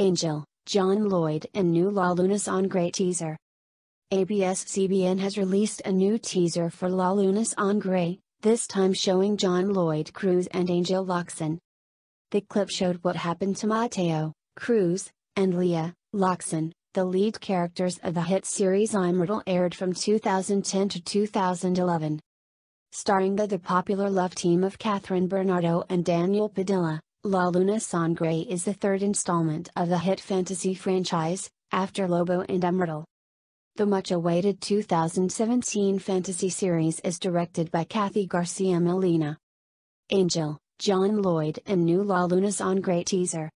Angel, John Lloyd and new La Luna Sangre teaser. ABS-CBN has released a new teaser for La Luna Sangre, this time showing John Lloyd Cruz and Angel Locsin. The clip showed what happened to Mateo, Cruz, and Lia, Locsin, the lead characters of the hit series Imortal aired from 2010 to 2011. Starring the, the popular love team of Kathryn Bernardo and Daniel Padilla, La Luna Sangre is the third installment of the hit fantasy franchise, after Lobo and Imortal. The much awaited 2017 fantasy series is directed by Cathy Garcia Molina. Angel, John Lloyd, and new La Luna Sangre teaser.